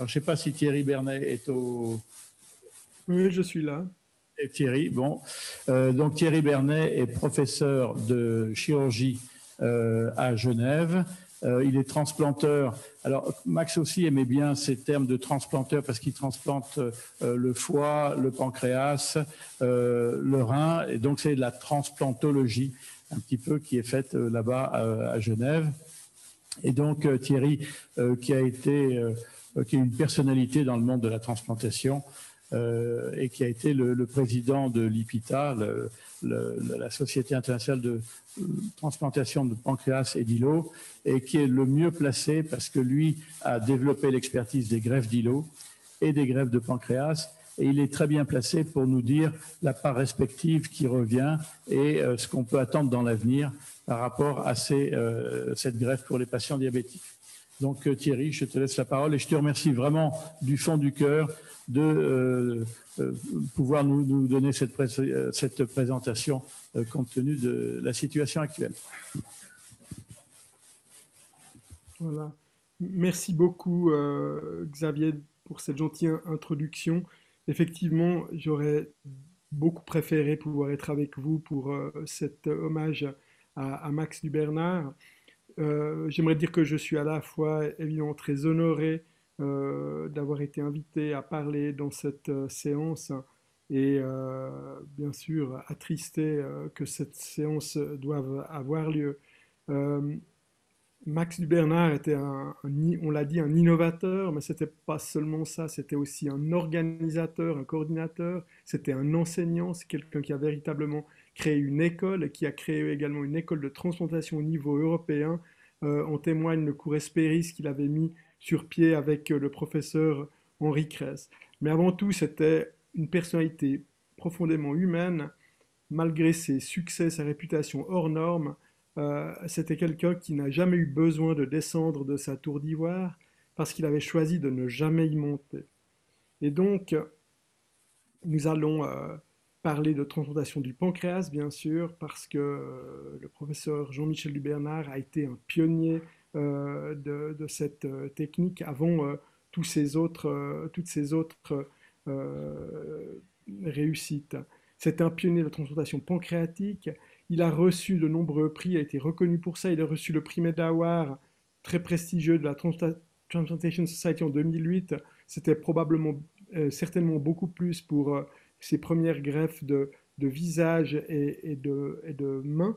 Alors, je ne sais pas si Thierry Bernet est au... Oui, je suis là. Et Thierry, bon. Euh, donc Thierry Bernet est professeur de chirurgie euh, à Genève. Euh, il est transplanteur. Alors Max aussi aimait bien ces termes de transplanteur parce qu'il transplante le foie, le pancréas, le rein. Et donc c'est de la transplantologie un petit peu qui est faite là-bas à Genève. Et donc Thierry, qui a été qui est une personnalité dans le monde de la transplantation, euh, et qui a été le, président de l'IPITA, la Société internationale de euh, transplantation de pancréas et d'îlots, et qui est le mieux placé parce que lui a développé l'expertise des greffes d'îlots et des greffes de pancréas, et il est très bien placé pour nous dire la part respective qui revient et euh, ce qu'on peut attendre dans l'avenir par rapport à cette greffe pour les patients diabétiques. Donc Thierry, je te laisse la parole et je te remercie vraiment du fond du cœur de euh, euh, pouvoir nous, donner cette, euh, cette présentation compte tenu de la situation actuelle. Voilà. Merci beaucoup, Xavier, pour cette gentille introduction. Effectivement, j'aurais beaucoup préféré pouvoir être avec vous pour cet hommage à, Max Dubernard. J'aimerais dire que je suis à la fois évidemment très honoré euh, d'avoir été invité à parler dans cette euh, séance et euh, bien sûr attristé que cette séance doive avoir lieu. Max Dubernard était, un, on l'a dit, un innovateur, mais c'était pas seulement ça, c'était aussi un organisateur, un coordinateur, c'était un enseignant, c'est quelqu'un qui a véritablement créé une école et qui a créé également une école de transplantation au niveau européen. on témoigne le cours Espéris qu'il avait mis sur pied avec euh, le professeur Henri Kress. Mais avant tout, c'était une personnalité profondément humaine, malgré ses succès, sa réputation hors norme. Euh, c'était quelqu'un qui n'a jamais eu besoin de descendre de sa tour d'ivoire parce qu'il avait choisi de ne jamais y monter. Et donc, nous allons euh, parler de transplantation du pancréas, bien sûr, parce que le professeur Jean-Michel Dubernard a été un pionnier euh, de, cette euh, technique avant euh, toutes ces autres réussites. C'est un pionnier de la transplantation pancréatique. Il a reçu de nombreux prix, a été reconnu pour ça. Il a reçu le prix Medawar, très prestigieux de la Transplantation Society en 2008. C'était probablement, certainement beaucoup plus pour ses premières greffes de, visage et, de, et de main.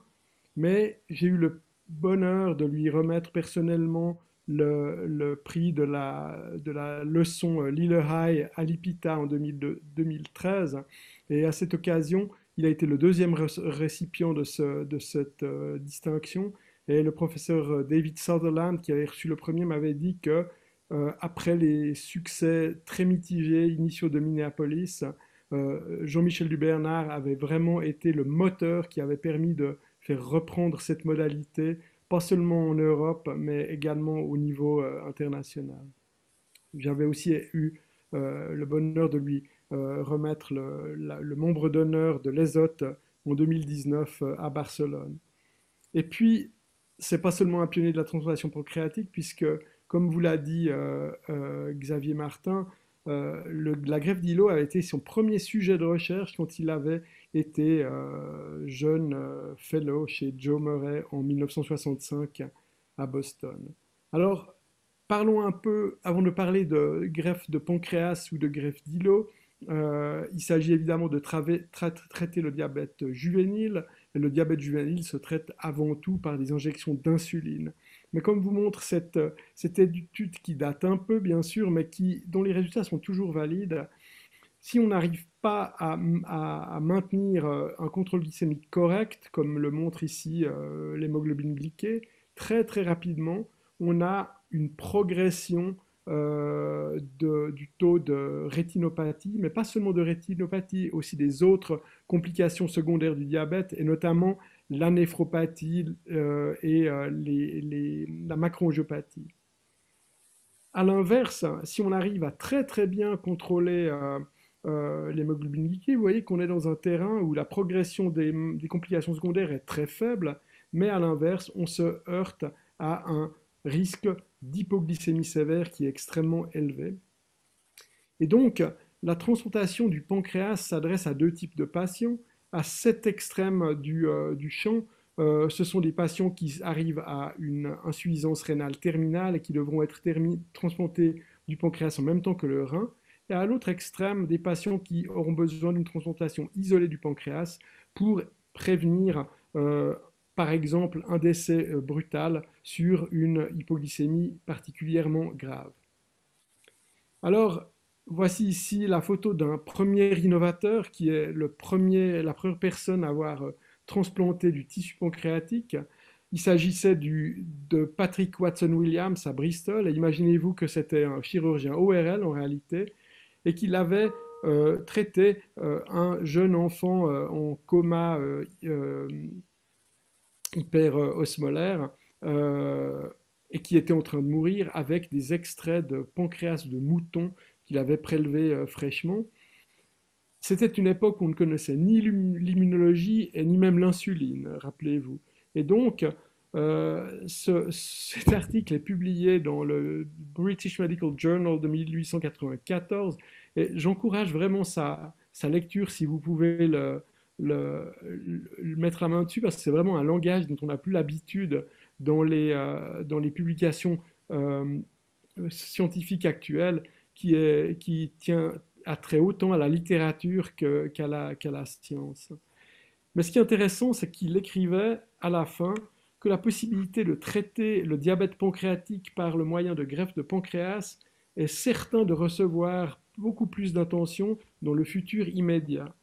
Mais j'ai eu le bonheur de lui remettre personnellement le, prix de la, de la leçon euh, Lillehei à l'IPITA en 2013. Et à cette occasion, il a été le deuxième récipient de, ce, de cette euh, distinction. Et le professeur euh, David Sutherland, qui avait reçu le premier, m'avait dit que après les succès très mitigés initiaux de Minneapolis, Jean-Michel Dubernard avait vraiment été le moteur qui avait permis de faire reprendre cette modalité, pas seulement en Europe, mais également au niveau euh, international. J'avais aussi eu euh, le bonheur de lui euh, remettre le, membre d'honneur de l'ESOT en 2019 à Barcelone. Et puis, c'est pas seulement un pionnier de la transformation pancréatique, puisque, comme vous l'a dit Xavier Martin, la greffe d'îlot a été son premier sujet de recherche quand il avait euh, jeune euh, fellow chez Joe Murray en 1965 à Boston. Alors, parlons un peu, avant de parler de greffe de pancréas ou de greffe d'îlot, euh, il s'agit évidemment de traiter le diabète juvénile. Le diabète juvénile se traite avant tout par des injections d'insuline. Mais comme vous montre cette, étude qui date un peu, bien sûr, mais dont les résultats sont toujours valides, si on n'arrive pas à, maintenir euh, un contrôle glycémique correct, comme le montre ici euh, l'hémoglobine glyquée, très très rapidement, on a une progression euh, du taux de rétinopathie, mais pas seulement de rétinopathie, aussi des autres complications secondaires du diabète, et notamment la néphropathie et la macroangiopathie. A l'inverse, si on arrive à très très bien contrôler euh, l'hémoglobine glyquée, vous voyez qu'on est dans un terrain où la progression des, complications secondaires est très faible, mais à l'inverse, on se heurte à un risque d'hypoglycémie sévère qui est extrêmement élevé. Et donc, la transplantation du pancréas s'adresse à deux types de patients. À cet extrême du, euh, champ, euh, ce sont des patients qui arrivent à une insuffisance rénale terminale et qui devront être transplantés du pancréas en même temps que le rein. Et à l'autre extrême, des patients qui auront besoin d'une transplantation isolée du pancréas pour prévenir, euh, par exemple, un décès brutal sur une hypoglycémie particulièrement grave. Alors, Voici ici la photo d'un premier innovateur qui est la première personne à avoir euh, transplanté du tissu pancréatique. Il s'agissait de Patrick Watson-Williams à Bristol. Imaginez-vous que c'était un chirurgien ORL en réalité et qu'il avait euh, traité euh, un jeune enfant en coma hyperosmolaire et qui était en train de mourir avec des extraits de pancréas de mouton qu'il avait prélevé euh, fraîchement. C'était une époque où on ne connaissait ni l'immunologie et ni même l'insuline, rappelez-vous. Et donc, euh, cet article est publié dans le British Medical Journal de 1894 et j'encourage vraiment sa, lecture si vous pouvez le, mettre la main dessus parce que c'est vraiment un langage dont on n'a plus l'habitude dans, les, euh, dans les publications scientifiques actuelles qui, est, qui tient à très autant à la littérature qu'à la, la science. Mais ce qui est intéressant, c'est qu'il écrivait à la fin que la possibilité de traiter le diabète pancréatique par le moyen de greffe de pancréas est certain de recevoir beaucoup plus d'attention dans le futur immédiat.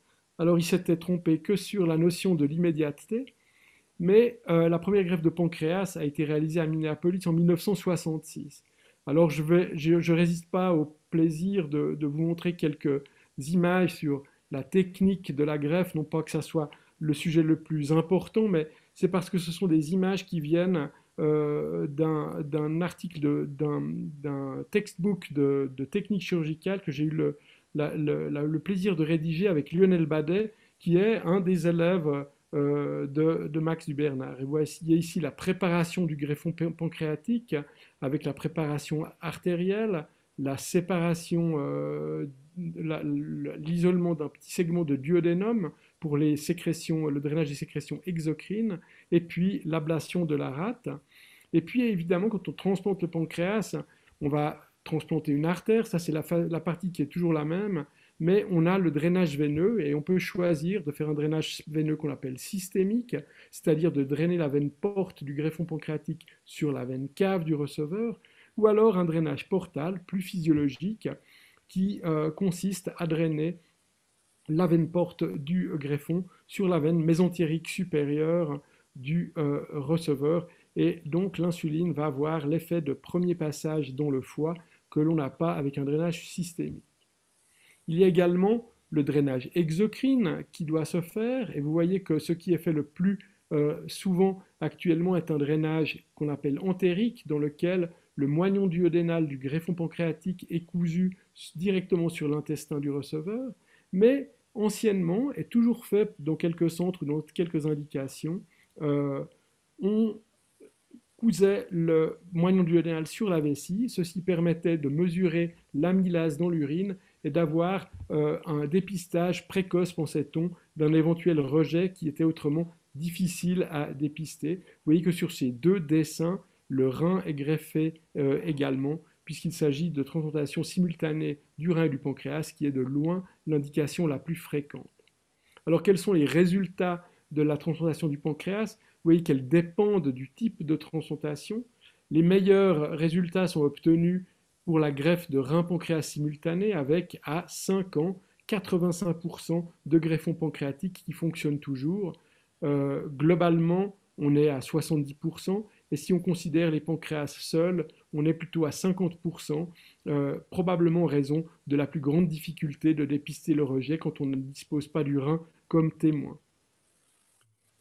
Alors il s'était trompé que sur la notion de l'immédiateté, mais euh, la première greffe de pancréas a été réalisée à Minneapolis en 1966. Alors je ne résiste pas au plaisir de, vous montrer quelques images sur la technique de la greffe, non pas que ce soit le sujet le plus important, mais c'est parce que ce sont des images qui viennent euh, d'un article, d'un textbook de, technique chirurgicale que j'ai eu le, le, plaisir de rédiger avec Lionel Badet, qui est un des élèves euh, de, Max Dubernard. Et voici ici la préparation du greffon pancréatique avec la préparation artérielle, la séparation, euh, l'isolement d'un petit segment de duodénum pour les sécrétions, le drainage des sécrétions exocrines, et puis l'ablation de la rate. Et puis évidemment, quand on transplante le pancréas, on va transplanter une artère, ça c'est la partie qui est toujours la même, mais on a le drainage veineux et on peut choisir de faire un drainage veineux qu'on appelle systémique, c'est-à-dire de drainer la veine porte du greffon pancréatique sur la veine cave du receveur, ou alors un drainage portal plus physiologique qui euh, consiste à drainer la veine porte du greffon sur la veine mésentérique supérieure du euh, receveur. Et donc l'insuline va avoir l'effet de premier passage dans le foie que l'on n'a pas avec un drainage systémique. Il y a également le drainage exocrine qui doit se faire, et vous voyez que ce qui est fait le plus euh, souvent actuellement est un drainage qu'on appelle entérique, dans lequel le moignon duodénal du greffon pancréatique est cousu directement sur l'intestin du receveur, mais anciennement, et toujours fait dans quelques centres ou dans quelques indications, euh, on cousait le moignon duodénal sur la vessie. Ceci permettait de mesurer l'amylase dans l'urine et d'avoir euh, un dépistage précoce, pensait-on, d'un éventuel rejet qui était autrement difficile à dépister. Vous voyez que sur ces deux dessins, le rein est greffé euh, également, puisqu'il s'agit de transplantation simultanée du rein et du pancréas, qui est de loin l'indication la plus fréquente. Alors quels sont les résultats de la transplantation du pancréas? Voyez qu'elles dépendent du type de transplantation. Les meilleurs résultats sont obtenus pour la greffe de rein pancréas simultané avec à 5 ans 85% de greffons pancréatiques qui fonctionnent toujours. Euh, globalement, on est à 70%, et si on considère les pancréas seuls, on est plutôt à 50%, euh, probablement en raison de la plus grande difficulté de dépister le rejet quand on ne dispose pas du rein comme témoin.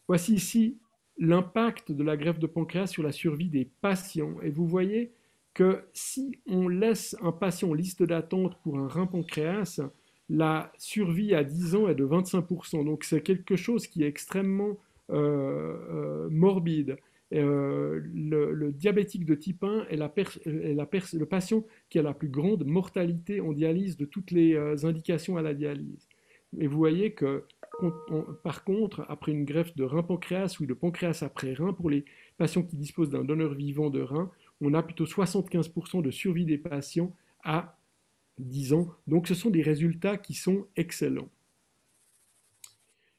Voici ici l'impact de la greffe de pancréas sur la survie des patients, et vous voyez que si on laisse un patient en liste d'attente pour un rein pancréas, la survie à 10 ans est de 25%. Donc c'est quelque chose qui est extrêmement euh, euh, morbide. euh, le, diabétique de type 1 est, le patient qui a la plus grande mortalité en dialyse de toutes les indications à la dialyse. Et vous voyez que, par contre, après une greffe de rein-pancréas ou de pancréas après rein, pour les patients qui disposent d'un donneur vivant de rein, on a plutôt 75% de survie des patients à 10 ans. Donc ce sont des résultats qui sont excellents.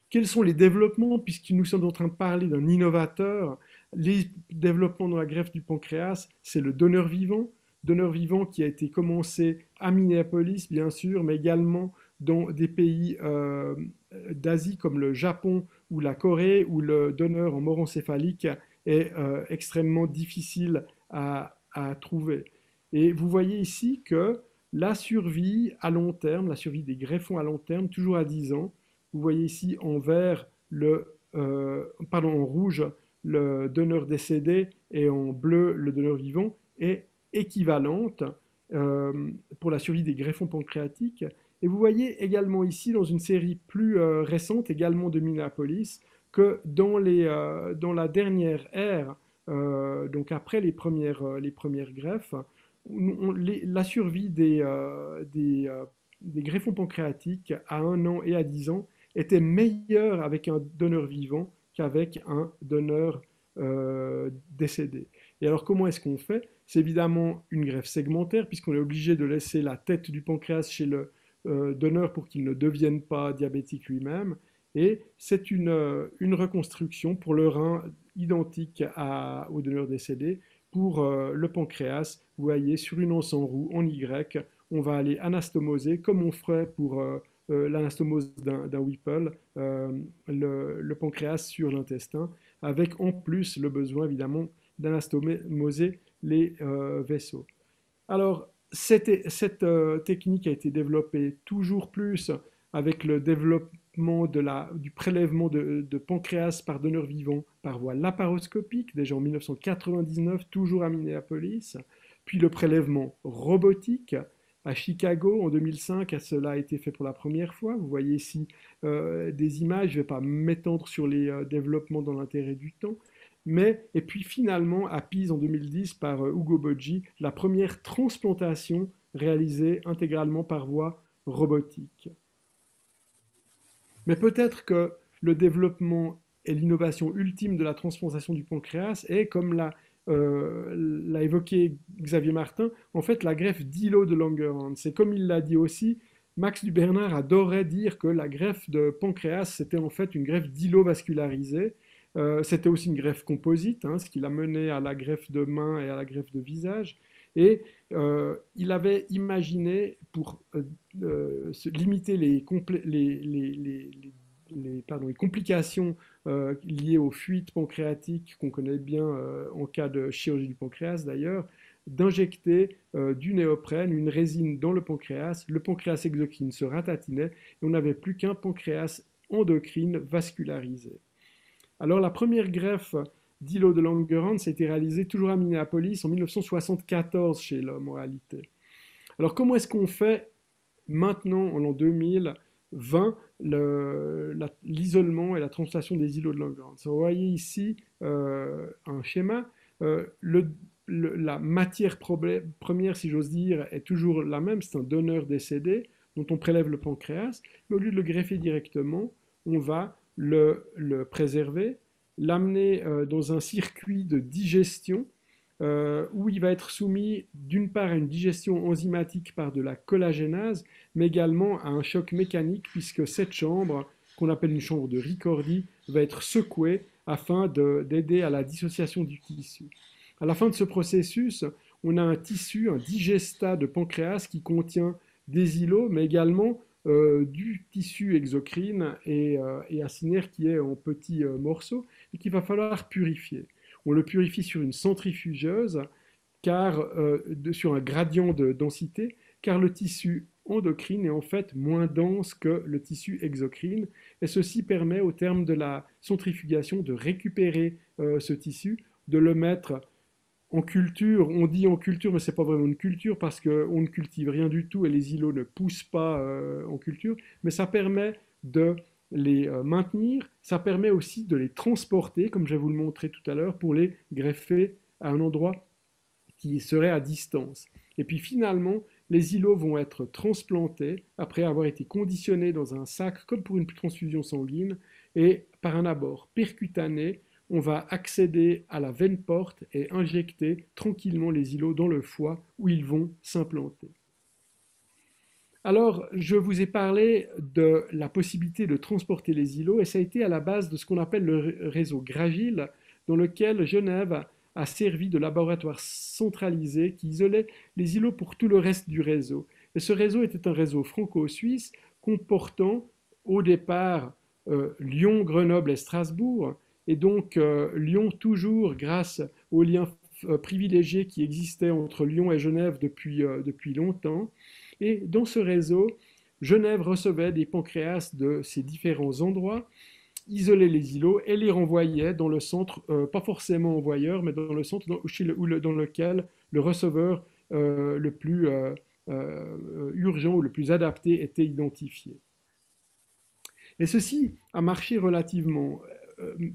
Quels sont les développements, puisque nous sommes en train de parler d'un innovateur Les développements dans la greffe du pancréas, c'est le donneur vivant. Donneur vivant qui a été commencé à Minneapolis, bien sûr, mais également dans des pays euh, d'Asie comme le Japon ou la Corée, où le donneur en mort encéphalique est euh, extrêmement difficile à, trouver. Et vous voyez ici que la survie à long terme, la survie des greffons à long terme, toujours à 10 ans, vous voyez ici en vert, le, euh, pardon, en rouge, le donneur décédé et en bleu, le donneur vivant, est équivalente pour la survie des greffons pancréatiques. Et vous voyez également ici, dans une série plus euh, récente, également de Minneapolis, que dans, les, dans la dernière ère, donc après les premières, les premières greffes, la survie des, des, des greffons pancréatiques à un an et à 10 ans était meilleur avec un donneur vivant qu'avec un donneur euh, décédé. Et alors comment est-ce qu'on fait? C'est évidemment une greffe segmentaire puisqu'on est obligé de laisser la tête du pancréas chez le euh, donneur pour qu'il ne devienne pas diabétique lui-même. Et c'est une, euh, reconstruction pour le rein identique au donneur décédé. Pour le pancréas, vous voyez, sur une anse en roue, en Y, on va aller anastomoser comme on ferait pour euh, l'anastomose d'un Whipple, euh, le, pancréas sur l'intestin, avec en plus le besoin évidemment d'anastomoser les euh, vaisseaux. Alors, cette, cette technique a été développée toujours plus avec le développement du prélèvement de, de, pancréas par donneur vivant par voie laparoscopique, déjà en 1999, toujours à Minneapolis, puis le prélèvement robotique à Chicago en 2005, cela a été fait pour la première fois. Vous voyez ici euh, des images, je ne vais pas m'étendre sur les euh, développements dans l'intérêt du temps. Mais, et puis finalement, à Pise en 2010 par euh, Ugo Boggi, la première transplantation réalisée intégralement par voie robotique. Mais peut-être que le développement et l'innovation ultime de la transplantation du pancréas est, comme la euh, évoqué Xavier Martin, en fait, la greffe d'îlot de Langerhans. C'est comme il l'a dit aussi, Max Dubernard adorait dire que la greffe de pancréas, c'était en fait une greffe d'îlot vascularisé. Euh, c'était aussi une greffe composite, hein, ce qui l'a mené à la greffe de main et à la greffe de visage. Et euh, il avait imaginé, pour limiter les, complications euh, liées aux fuites pancréatiques qu'on connaît bien euh, en cas de chirurgie du pancréas d'ailleurs, d'injecter euh, du néoprène, une résine dans le pancréas. Le pancréas exocrine se ratatinait et on n'avait plus qu'un pancréas endocrine vascularisé. Alors la première greffe d'îlot de Langerhans a été réalisée toujours à Minneapolis en 1974 chez l'homme en réalité. Alors comment est-ce qu'on fait maintenant en l'an 2000 20, l'isolement et la translation des îlots de Langerhans. Vous voyez ici euh, un schéma. Euh, la matière première, si j'ose dire, est toujours la même, c'est un donneur décédé dont on prélève le pancréas, mais au lieu de le greffer directement, on va le, préserver, l'amener euh, dans un circuit de digestion euh, où il va être soumis d'une part à une digestion enzymatique par de la collagénase, mais également à un choc mécanique, puisque cette chambre, qu'on appelle une chambre de Ricordi, va être secouée afin d'aider à la dissociation du tissu. À la fin de ce processus, on a un tissu, un digestat de pancréas qui contient des îlots, mais également euh, du tissu exocrine et, euh, qui est en petits morceaux et qu'il va falloir purifier. On le purifie sur une centrifugeuse, car, euh, sur un gradient de densité, car le tissu endocrine est en fait moins dense que le tissu exocrine, et ceci permet au terme de la centrifugation de récupérer euh, ce tissu, de le mettre en culture. On dit en culture, mais ce n'est pas vraiment une culture parce qu'on ne cultive rien du tout et les îlots ne poussent pas euh, en culture, mais ça permet de les maintenir, ça permet aussi de les transporter, comme je vais vous le montrer tout à l'heure, pour les greffer à un endroit qui serait à distance. Et puis finalement, les îlots vont être transplantés après avoir été conditionnés dans un sac comme pour une transfusion sanguine et par un abord percutané, on va accéder à la veine porte et injecter tranquillement les îlots dans le foie où ils vont s'implanter. Alors, je vous ai parlé de la possibilité de transporter les îlots et ça a été à la base de ce qu'on appelle le réseau Gragile, dans lequel Genève a servi de laboratoire centralisé qui isolait les îlots pour tout le reste du réseau. Et ce réseau était un réseau franco-suisse comportant au départ euh, Lyon, Grenoble et Strasbourg, et donc euh, Lyon toujours grâce aux liens euh, privilégiés qui existaient entre Lyon et Genève depuis, depuis longtemps. Et dans ce réseau, Genève recevait des pancréas de ces différents endroits isoler les îlots et les renvoyait dans le centre, euh, pas forcément envoyeur, mais dans le centre dans, lequel le receveur euh, le plus euh, urgent ou le plus adapté était identifié. Et ceci a marché relativement,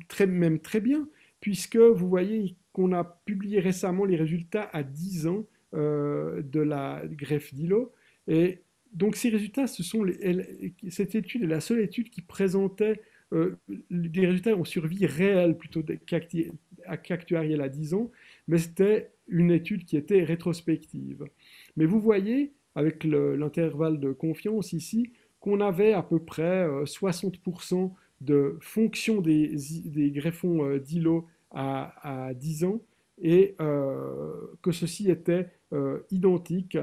très, même très bien, puisque vous voyez qu'on a publié récemment les résultats à 10 ans de la greffe d'îlot. Et donc ces résultats, ce sont cette étude est la seule étude qui présentait euh, des résultats ont survie réels plutôt qu'actuariels à 10 ans, mais c'était une étude qui était rétrospective. Mais vous voyez, avec l'intervalle de confiance ici, qu'on avait à peu près 60% euh, de fonction des, greffons euh, d'îlots à, à, 10 ans et que ceci était identique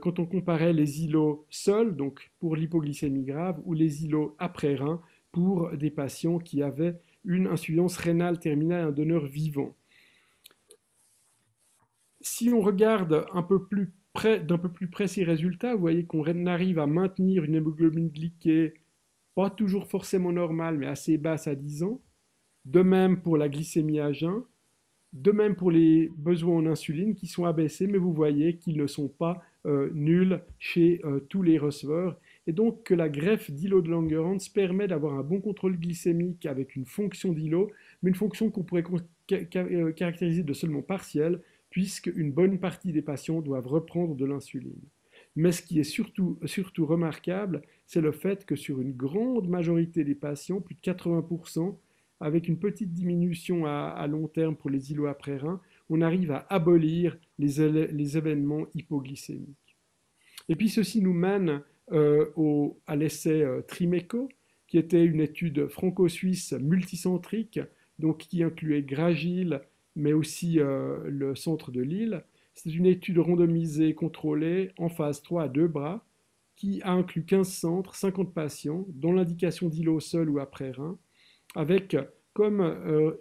quand on comparait les îlots seuls, donc pour l'hypoglycémie grave, ou les îlots après rein, pour des patients qui avaient une insuffisance rénale terminale, un donneur vivant. Si on regarde un peu plus d'un peu plus près ces résultats, vous voyez qu'on arrive à maintenir une hémoglobine glyquée pas toujours forcément normale, mais assez basse à 10 ans. De même pour la glycémie à jeun. De même pour les besoins en insuline qui sont abaissés, mais vous voyez qu'ils ne sont pas euh, nuls chez euh, tous les receveurs et donc que la greffe d'îlot de Langerhans permet d'avoir un bon contrôle glycémique avec une fonction d'îlot, mais une fonction qu'on pourrait euh, caractériser de seulement partielle, puisque une bonne partie des patients doivent reprendre de l'insuline. Mais ce qui est surtout, remarquable, c'est le fait que sur une grande majorité des patients, plus de 80%, avec une petite diminution à, long terme pour les îlots après rein, on arrive à abolir les, les événements hypoglycémiques. Et puis ceci nous mène euh, au, à l'essai euh, Trimeco, qui était une étude franco-suisse multicentrique, donc qui incluait Gragil, mais aussi euh, le centre de Lille. C'est une étude randomisée, contrôlée, en phase 3 à deux bras, qui a inclus 15 centres, 50 patients, dont l'indication d'îlot seul ou après rein, avec comme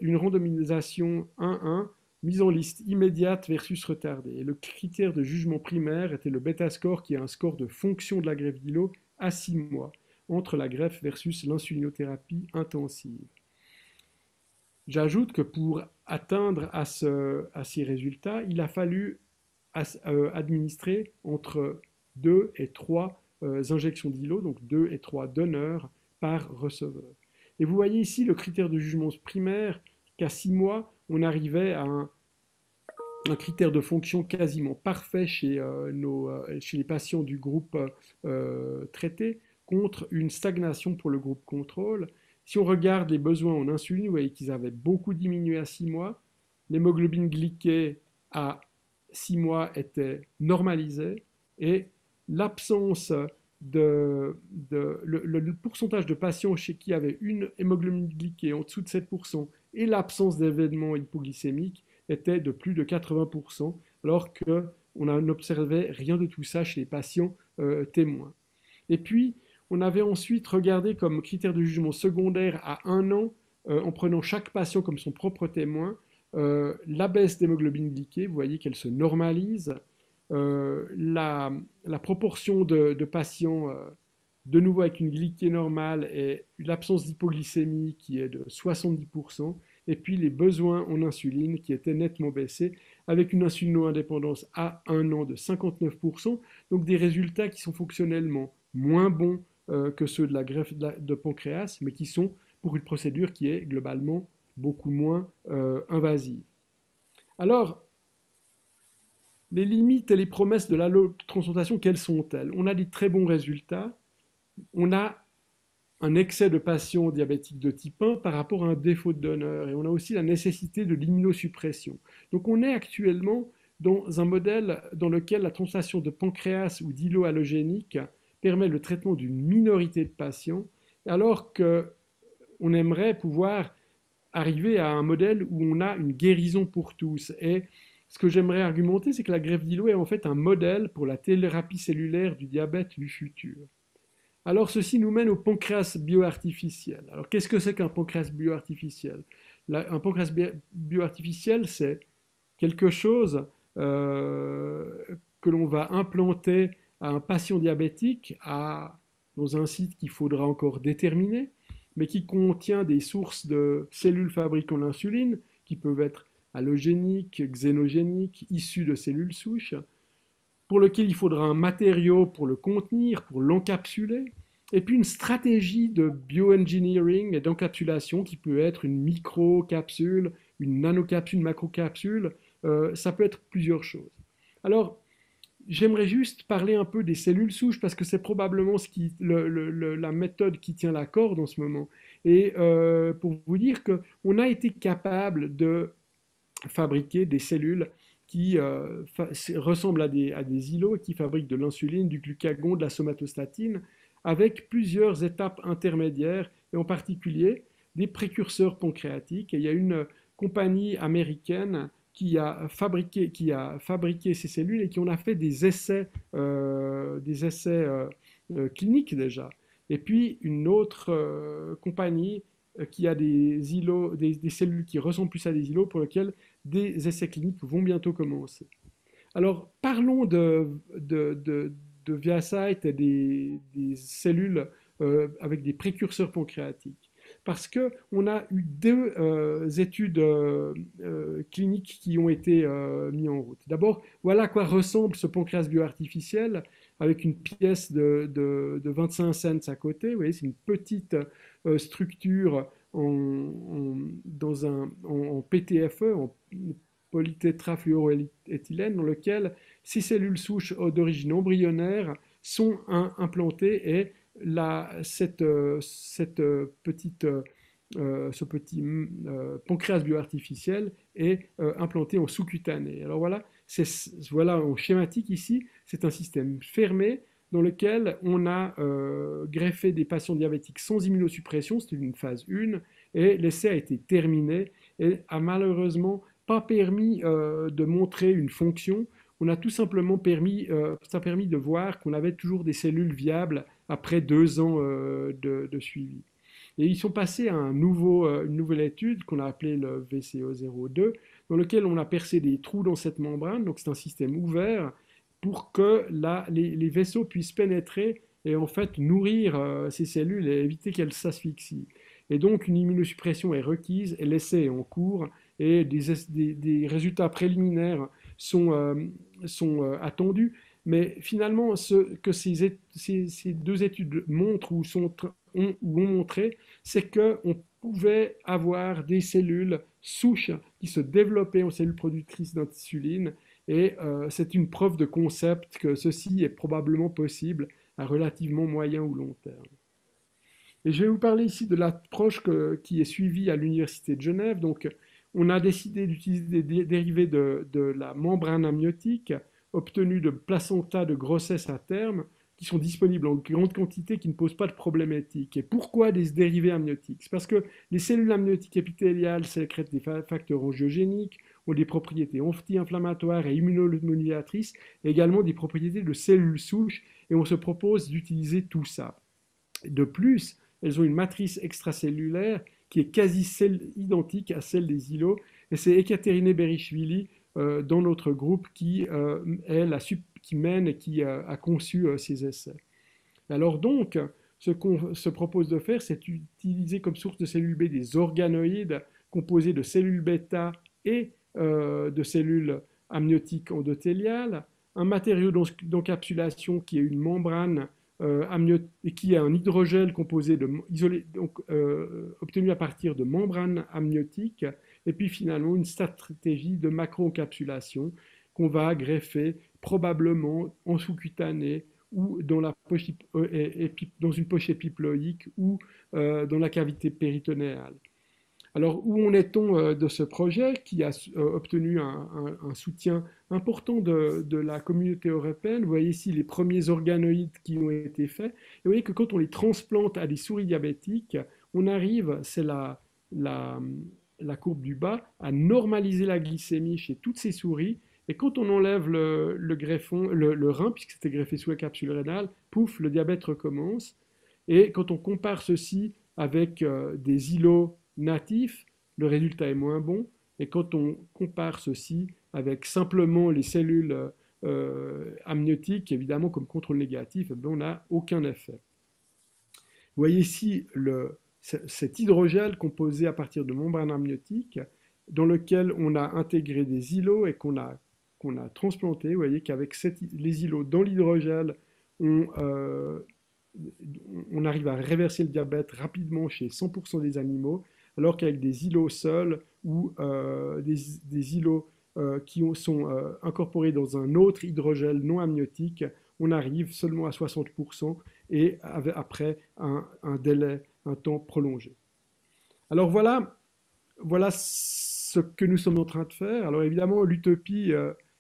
une randomisation 1-1 mise en liste immédiate versus retardée. Et le critère de jugement primaire était le bêta-score, qui est un score de fonction de la greffe d'îlot à 6 mois, entre la greffe versus l'insulinothérapie intensive. J'ajoute que pour atteindre à, ces résultats, il a fallu euh, administrer entre 2 et 3 euh, injections d'îlot, donc 2 et 3 donneurs par receveur. Et vous voyez ici le critère de jugement primaire qu'à 6 mois, on arrivait à un, critère de fonction quasiment parfait chez, euh, les patients du groupe traité contre une stagnation pour le groupe contrôle. Si on regarde les besoins en insuline, vous voyez qu'ils avaient beaucoup diminué à 6 mois. L'hémoglobine glyquée à 6 mois était normalisée et l'absence de, le, pourcentage de patients chez qui avait une hémoglobine glyquée en dessous de 7% et l'absence d'événements hypoglycémiques était de plus de 80%, alors qu'on n'observait rien de tout ça chez les patients euh, témoins. Et puis, on avait ensuite regardé comme critère de jugement secondaire à un an, euh, en prenant chaque patient comme son propre témoin, euh, la baisse d'hémoglobine glyquée, vous voyez qu'elle se normalise, la, proportion de, patients de nouveau avec une glycée normale et l'absence d'hypoglycémie qui est de 70%, et puis les besoins en insuline qui étaient nettement baissés, avec une insulino-indépendance à un an de 59%, donc des résultats qui sont fonctionnellement moins bons que ceux de la greffe de, pancréas, mais qui sont pour une procédure qui est globalement beaucoup moins invasive. Alors, les limites et les promesses de l'allotransplantation, quelles sont-elles? On a des très bons résultats. On a un excès de patients diabétiques de type 1 par rapport à un défaut de donneur. Et on a aussi la nécessité de l'immunosuppression. Donc on est actuellement dans un modèle dans lequel la transplantation de pancréas ou d'îlot allogénique permet le traitement d'une minorité de patients, alors qu'on aimerait pouvoir arriver à un modèle où on a une guérison pour tous. Et ce que j'aimerais argumenter, c'est que la greffe d'îlot est en fait un modèle pour la thérapie cellulaire du diabète du futur. Alors ceci nous mène au pancréas bioartificiel. Alors qu'est-ce que c'est qu'un pancréas bioartificiel? Un pancréas bioartificiel, c'est quelque chose euh, que l'on va implanter un patient diabétique à, dans un site qu'il faudra encore déterminer, mais qui contient des sources de cellules fabriquant l'insuline, qui peuvent être allogéniques, xénogéniques, issues de cellules souches, pour lequel il faudra un matériau pour le contenir, pour l'encapsuler, et puis une stratégie de bioengineering et d'encapsulation qui peut être une micro-capsule, une nanocapsule, une macrocapsule, euh, ça peut être plusieurs choses. Alors, j'aimerais juste parler un peu des cellules souches parce que c'est probablement la méthode qui tient la corde en ce moment. Et euh, pour vous dire qu'on a été capable de fabriquer des cellules qui euh, ressemblent à des, îlots qui fabriquent de l'insuline, du glucagon, de la somatostatine, avec plusieurs étapes intermédiaires, et en particulier des précurseurs pancréatiques. Il y a une compagnie américaine qui a fabriqué, qui a fabriqué ces cellules et qui en a fait des essais, euh, des essais euh, cliniques déjà. Et puis une autre compagnie qui a des îlots, des, cellules qui ressemblent plus à des îlots pour lesquels des essais cliniques vont bientôt commencer. Alors, parlons de, de, de, et des, des cellules euh, avec des précurseurs pancréatiques. Parce qu'on a eu deux euh, études euh, cliniques qui ont été mises en route. D'abord, voilà à quoi ressemble ce pancréas bioartificiel avec une pièce de, de, de 25 cents à côté. Vous voyez, c'est une petite structure en, dans un, PTFE, en polytétrafluoroéthylène, dans lequel ces cellules souches d'origine embryonnaire sont implantées et la, cette, cette petite, euh, ce petit euh, pancréas bioartificiel est euh, implanté en sous-cutané. Alors voilà, voilà en schématique ici, c'est un système fermé dans lequel on a euh, greffé des patients diabétiques sans immunosuppression, c'était une phase 1, et l'essai a été terminé et a malheureusement pas permis euh, de montrer une fonction. On a tout simplement permis, euh, ça a permis de voir qu'on avait toujours des cellules viables après deux ans de, suivi. Et ils sont passés à un nouveau, une nouvelle étude qu'on a appelée le VCO02, dans lequel on a percé des trous dans cette membrane, donc c'est un système ouvert pour que les, vaisseaux puissent pénétrer et en fait nourrir euh, ces cellules et éviter qu'elles s'asphyxient. Et donc une immunosuppression est requise et l'essai est en cours et des, résultats préliminaires sont, euh, euh, attendus. Mais finalement, ce que ces, deux études montrent ou, ont, montré, c'est qu'on pouvait avoir des cellules souches qui se développaient en cellules productrices d'insuline et euh, c'est une preuve de concept que ceci est probablement possible à relativement moyen ou long terme. Et je vais vous parler ici de l'approche qui est suivie à l'Université de Genève. Donc, on a décidé d'utiliser des dérivés de, de, la membrane amniotique obtenus de placenta de grossesse à terme qui sont disponibles en grande quantité, qui ne posent pas de problématique. Et pourquoi des dérivés amniotiques? C'est parce que les cellules amniotiques épithéliales sécrètent des facteurs angiogéniques, ont des propriétés anti-inflammatoires et immunomodulatrices, également des propriétés de cellules souches, et on se propose d'utiliser tout ça. De plus, elles ont une matrice extracellulaire qui est quasi identique à celle des îlots, et c'est Ekaterine Berishvili dans notre groupe qui euh, est la, qui mène et qui a, conçu euh, ces essais. Alors donc, ce qu'on se propose de faire, c'est utiliser comme source de cellules B des organoïdes composés de cellules bêta et euh, de cellules amniotiques endothéliales, un matériau d'encapsulation qui est une membrane et qui est un hydrogel composé de isolé, donc, obtenu à partir de membranes amniotiques, et puis finalement une stratégie de macro-encapsulation qu'on va greffer probablement en sous-cutané ou dans, dans une poche épiploïque ou dans la cavité péritonéale. Alors, où en est-on euh, de ce projet qui a euh, obtenu un, soutien important de, la communauté européenne? Vous voyez ici les premiers organoïdes qui ont été faits. Et vous voyez que quand on les transplante à des souris diabétiques, on arrive, c'est la, courbe du bas, à normaliser la glycémie chez toutes ces souris. Et quand on enlève le, greffon, le, rein, puisque c'était greffé sous la capsule rénale, pouf, le diabète recommence. Et quand on compare ceci avec euh, des îlots natif, le résultat est moins bon. Et quand on compare ceci avec simplement les cellules euh, amniotiques, évidemment comme contrôle négatif, eh on n'a aucun effet. Vous voyez ici le, cet hydrogel composé à partir de membranes amniotiques dans lequel on a intégré des îlots et qu'on a, qu'on a transplanté. Vous voyez qu'avec les îlots dans l'hydrogel, on, euh, on arrive à réverser le diabète rapidement chez 100% des animaux alors qu'avec des îlots seuls ou euh, des, îlots euh, qui sont incorporés dans un autre hydrogel non amniotique, on arrive seulement à 60% et après un, délai, un temps prolongé. Alors voilà, voilà ce que nous sommes en train de faire. Alors évidemment, l'utopie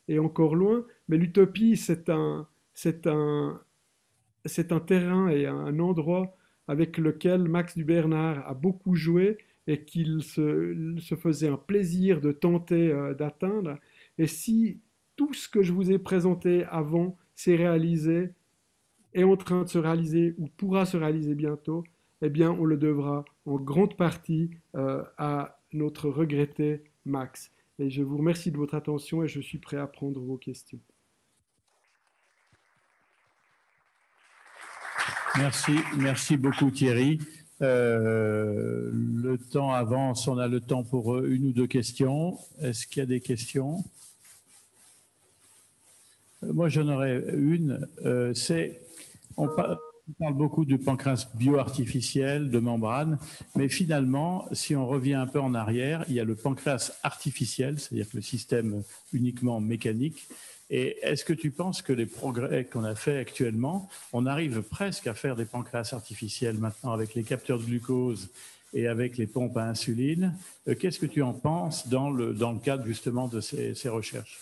est encore loin, mais l'utopie, c'est un, c'est un, c'est un terrain et un endroit avec lequel Max Dubernard a beaucoup joué et qu'il se, faisait un plaisir de tenter euh, d'atteindre. Et si tout ce que je vous ai présenté avant s'est réalisé, est en train de se réaliser ou pourra se réaliser bientôt, eh bien, on le devra en grande partie euh, à notre regretté Max. Et je vous remercie de votre attention et je suis prêt à prendre vos questions. Merci, merci beaucoup Thierry. Euh, le temps avance, on a le temps pour une ou deux questions. Est-ce qu'il y a des questions? euh, Moi, j'en aurais une. Euh, on, parle beaucoup du pancréas bioartificiel, de membrane, mais finalement, si on revient un peu en arrière, il y a le pancréas artificiel, c'est-à-dire le système uniquement mécanique, et est-ce que tu penses que les progrès qu'on a fait actuellement, on arrive presque à faire des pancréas artificiels maintenant avec les capteurs de glucose et avec les pompes à insuline? Euh, Qu'est-ce que tu en penses dans le, dans le cadre justement de ces, recherches?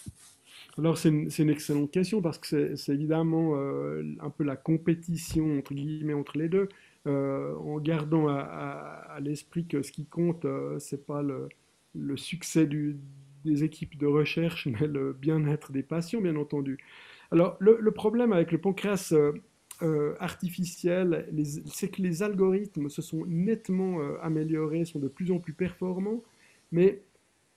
Alors c'est une, excellente question parce que c'est évidemment euh, un peu la compétition entre guillemets entre les deux, euh, en gardant à, l'esprit que ce qui compte c'est pas le, succès des équipes de recherche, mais le bien-être des patients, bien entendu. Alors, le, problème avec le pancréas euh, euh, artificiel, c'est que les algorithmes se sont nettement euh, améliorés, sont de plus en plus performants, mais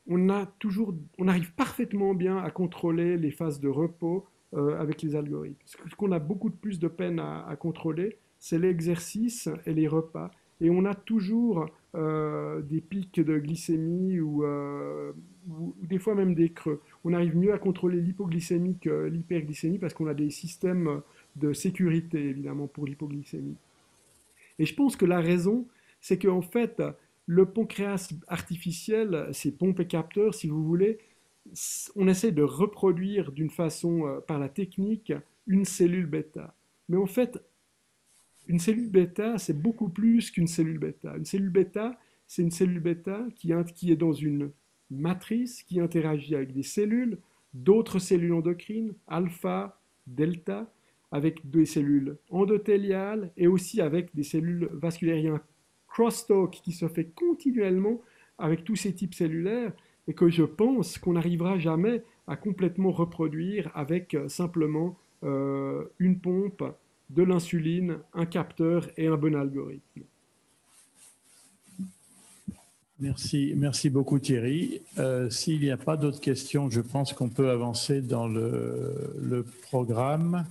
on, a toujours, on arrive parfaitement bien à contrôler les phases de repos avec les algorithmes. Ce qu'on a beaucoup de plus de peine à, contrôler, c'est l'exercice et les repas. Et on a toujours des pics de glycémie ou, ou, des fois même des creux. On arrive mieux à contrôler l'hypoglycémie que l'hyperglycémie parce qu'on a des systèmes de sécurité, évidemment, pour l'hypoglycémie. Et je pense que la raison, c'est qu'en fait, le pancréas artificiel, ces pompes et capteurs, si vous voulez, on essaie de reproduire d'une façon, euh, par la technique, une cellule bêta. Mais en fait, une cellule bêta, c'est beaucoup plus qu'une cellule bêta. Une cellule bêta, c'est une cellule bêta qui est dans une matrice qui interagit avec des cellules, d'autres cellules endocrines, alpha, delta, avec des cellules endothéliales et aussi avec des cellules vasculaires. Crosstalk qui se fait continuellement avec tous ces types cellulaires et que je pense qu'on n'arrivera jamais à complètement reproduire avec euh, simplement euh, une pompe, de l'insuline, un capteur et un bon algorithme. Merci, merci beaucoup Thierry. Euh, s'il n'y a pas d'autres questions, je pense qu'on peut avancer dans le programme.